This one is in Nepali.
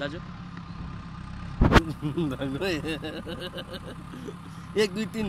दाजु? एक दुई तिन।